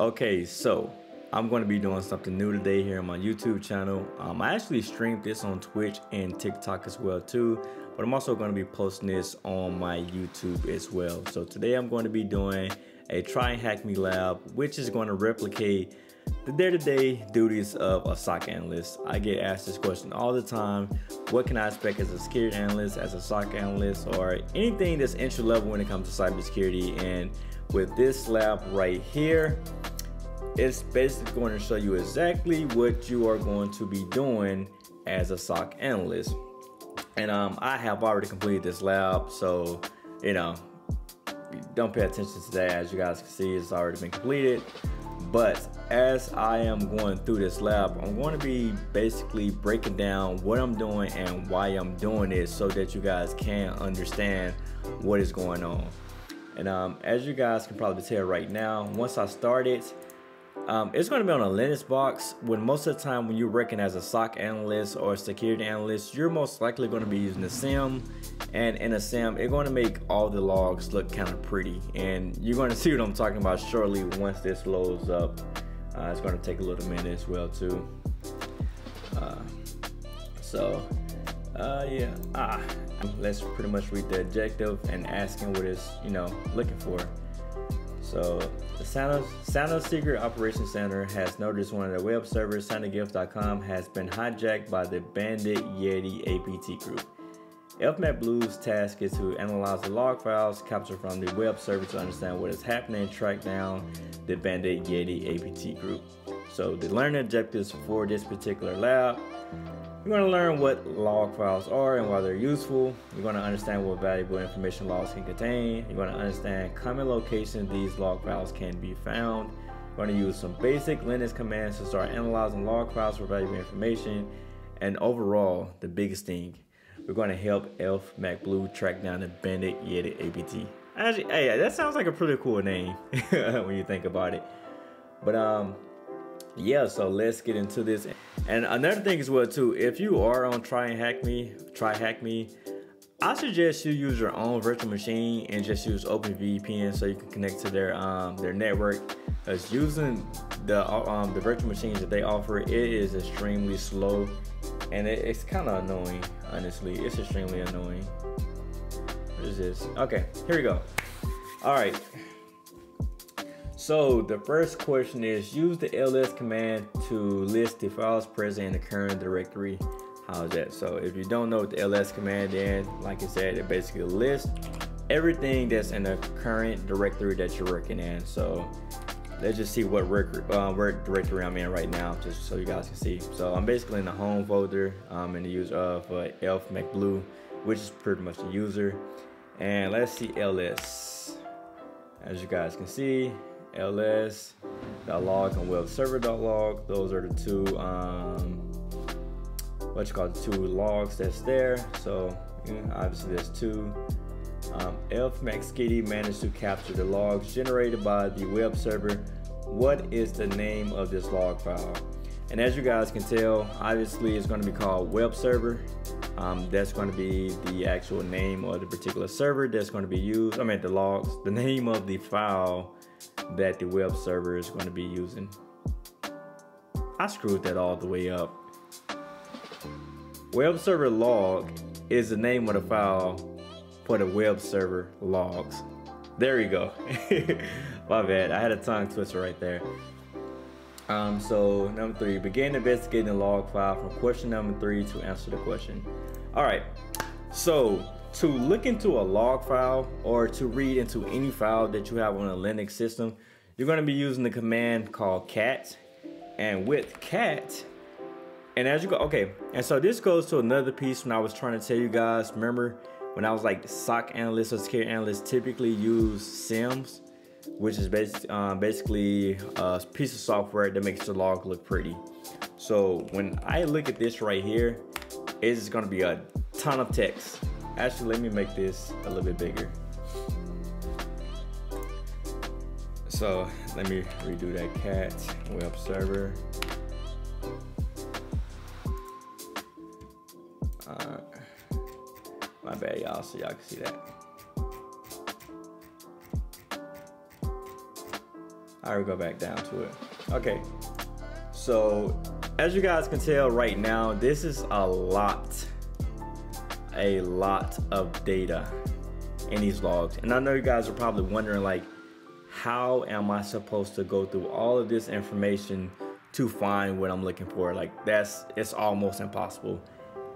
Okay, so I'm going to be doing something new today here on my YouTube channel. Um, I actually streamed this on Twitch and TikTok as well too, but I'm also going to be posting this on my YouTube as well. So today I'm going to be doing a try and hack me lab, which is going to replicate the day-to-day duties of a SOC analyst. I get asked this question all the time. What can I expect as a security analyst, as a SOC analyst, or anything that's entry level when it comes to cybersecurity? And with this lab right here, it's basically going to show you exactly what you are going to be doing as a SOC analyst. And um, I have already completed this lab, so you know, don't pay attention to that. As you guys can see, it's already been completed. But as I am going through this lab, I'm going to be basically breaking down what I'm doing and why I'm doing it so that you guys can understand what is going on. And um, as you guys can probably tell right now, once I started, um, it's going to be on a Linux box. When most of the time, when you're working as a SOC analyst or security analyst, you're most likely going to be using a SIEM. And in a SIEM, it's going to make all the logs look kind of pretty. And you're going to see what I'm talking about shortly once this loads up. Uh, it's going to take a little minute as well too. Uh, so, uh, yeah. Ah, let's pretty much read the objective and asking what it's you know looking for. So the Santa, Santa Secret Operations Center has noticed one of their web servers, SantaGift.com, has been hijacked by the Bandit Yeti APT group. Elf McBlue's task is to analyze the log files captured from the web server to understand what is happening and track down the Bandit Yeti APT group. So the learning objectives for this particular lab you're going to learn what log files are and why they're useful. You're going to understand what valuable information logs can contain. You're going to understand common locations these log files can be found. You're going to use some basic Linux commands to start analyzing log files for valuable information. And overall, the biggest thing, we're going to help Elf McBlue track down the Bandit Yeti APT. Actually, hey, that sounds like a pretty cool name when you think about it. But um, yeah, so let's get into this. And another thing as well too, if you are on Try and Hack Me, Try Hack Me, I suggest you use your own virtual machine and just use OpenVPN so you can connect to their um, their network. Because using the um, the virtual machines that they offer, it is extremely slow, and it, it's kind of annoying. Honestly, it's extremely annoying. What is this? Okay, here we go. All right. So the first question is use the ls command to list the files present in the current directory. How's that? So if you don't know what the ls command is, like I said, it basically lists everything that's in the current directory that you're working in. So let's just see what record, uh, work directory I'm in right now, just so you guys can see. So I'm basically in the home folder, um, in the user of uh, Elf McBlue, which is pretty much the user. And let's see ls. As you guys can see, ls.log and web server.log. Those are the two, um, what you call the two logs that's there. So obviously there's two. Um, Elf McSkidy managed to capture the logs generated by the web server. What is the name of this log file? And as you guys can tell, obviously it's going to be called web server. Um, that's going to be the actual name of the particular server that's going to be used. I mean the logs, the name of the file that the web server is going to be using. I screwed that all the way up. Web server log is the name of the file for the web server logs. There you go. My bad. I had a tongue twister right there. Um, so number three, begin investigating the log file from question number three to answer the question. All right. So to look into a log file or to read into any file that you have on a Linux system, you're going to be using the command called cat. And with cat, and as you go, okay, and so this goes to another piece when I was trying to tell you guys, remember when I was like SOC analyst or security analyst typically use SIEMs, which is basically, um, basically a piece of software that makes the log look pretty. So when I look at this right here, it's going to be a ton of text Actually, let me make this a little bit bigger. So let me redo that cat web server. Uh, my bad, y'all, so y'all can see that. I will go back down to it. Okay, so as you guys can tell right now, this is a lot, a lot of data in these logs. And I know you guys are probably wondering like, how am I supposed to go through all of this information to find what I'm looking for? Like that's, it's almost impossible.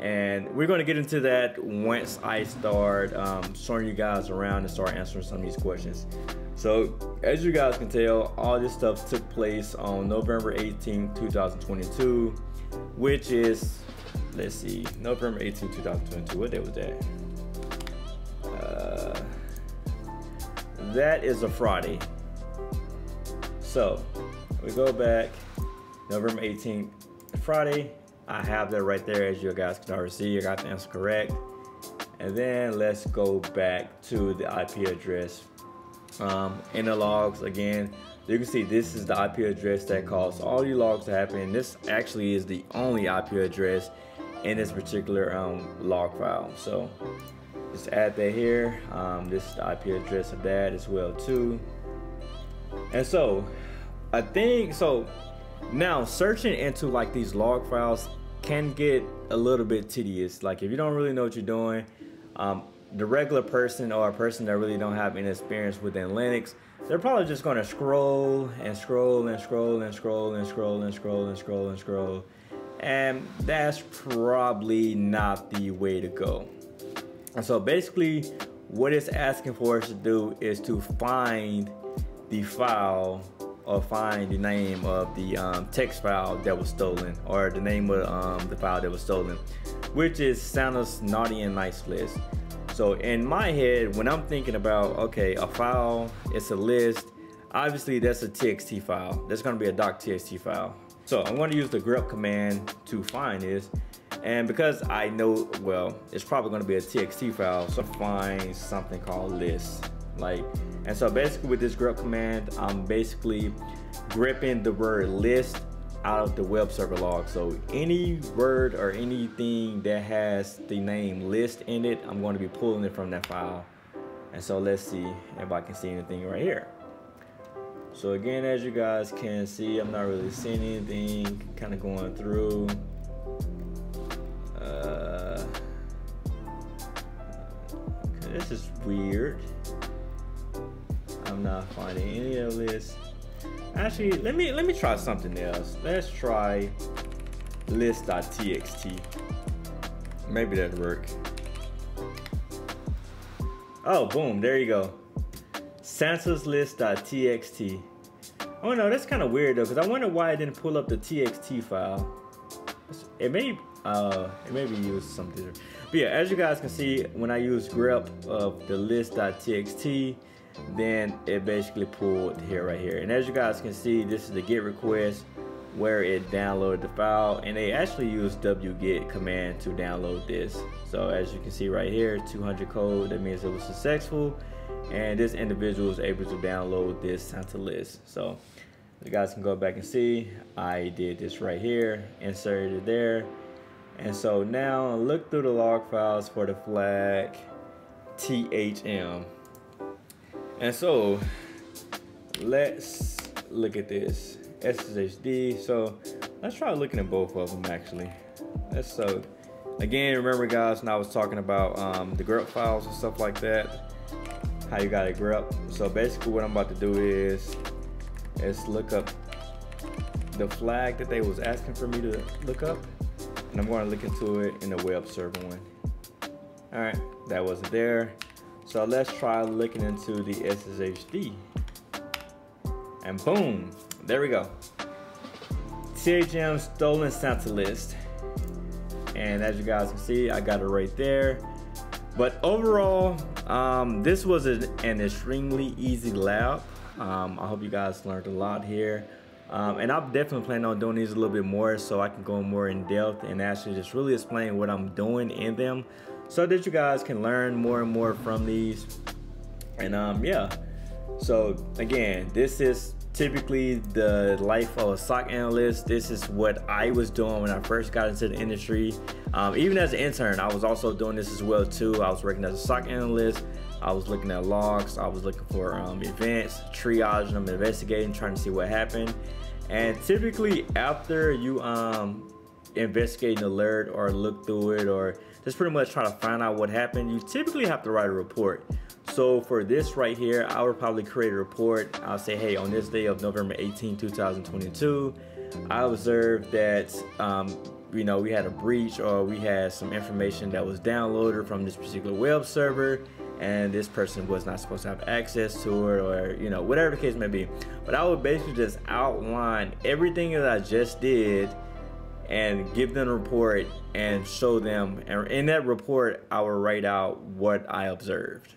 And we're to get into that once I start um, showing you guys around and start answering some of these questions. So as you guys can tell, all this stuff took place on November 18, 2022, which is, let's see, November 18, 2022. What day was that? Uh, that is a Friday. So we go back November 18th, Friday. I have that right there as you guys can already see. I got the answer correct. And then let's go back to the IP address. Um, in the logs again, you can see this is the IP address that caused all your logs to happen. This actually is the only IP address in this particular um, log file. So just add that here. Um, this is the IP address of that as well too. And so I think so now searching into like these log files can get a little bit tedious. Like if you don't really know what you're doing, um, the regular person or a person that really don't have any experience within Linux, they're probably just going to scroll and scroll and scroll and scroll and scroll and scroll and scroll and scroll. And that's probably not the way to go. And so basically what it's asking for us to do is to find the file or find the name of the um, text file that was stolen or the name of um, the file that was stolen, which is Santa's naughty and nice list. So in my head, when I'm thinking about, okay, a file, it's a list, obviously that's a TXT file. That's gonna be a doctxt file. So I'm gonna use the grep command to find this. And because I know, well, it's probably gonna be a TXT file, so find something called list. Like and so basically with this grep command, I'm basically grepping the word list out of the web server log. So any word or anything that has the name list in it, I'm going to be pulling it from that file. And so let's see if I can see anything right here. So again, as you guys can see, I'm not really seeing anything, kind of going through. Uh, okay, this is weird. I'm not finding any of this. Actually, let me let me try something else. Let's try list.txt. Maybe that'll work. Oh, boom, there you go. Santa's list.txt. Oh no, that's kind of weird though, because I wonder why I didn't pull up the txt file. It may uh it may be used something different. But yeah, as you guys can see, when I use grep of the list.txt, then it basically pulled here right here and as you guys can see this is the get request where it downloaded the file and they actually used wget command to download this. So as you can see right here 200 code that means it was successful and this individual was able to download this Santa list. So you guys can go back and see I did this right here inserted it there. And so now look through the log files for the flag THM and so let's look at this SSHD. So let's try looking at both of them actually. Let's so again, remember guys, when I was talking about um, the grep files and stuff like that, how you got to grep. So basically what I'm about to do is, is look up the flag that they was asking for me to look up. And I'm going to look into it in the web server one. All right, that wasn't there. So let's try looking into the SSHD. And boom, there we go. THM stolen Santa list. And as you guys can see, I got it right there. But overall, um, this was an, an, extremely easy lab. Um, I hope you guys learned a lot here. Um, and I'm definitely planning on doing these a little bit more so I can go more in depth and actually just really explain what I'm doing in them so that you guys can learn more and more from these. And um, yeah, so again, this is typically the life of a SOC analyst. This is what I was doing when I first got into the industry. Um, even as an intern, I was also doing this as well too. I was working as a SOC analyst. I was looking at logs. I was looking for um, events, triaging them, investigating, trying to see what happened. And typically, after you um, investigate an alert or look through it or just pretty much try to find out what happened, you typically have to write a report. So for this right here, I would probably create a report. I'll say, hey, on this day of November 18, 2022, I observed that um, you know we had a breach or we had some information that was downloaded from this particular web server and this person was not supposed to have access to it or you know whatever the case may be but i would basically just outline everything that i just did and give them a report and show them and in that report i will write out what i observed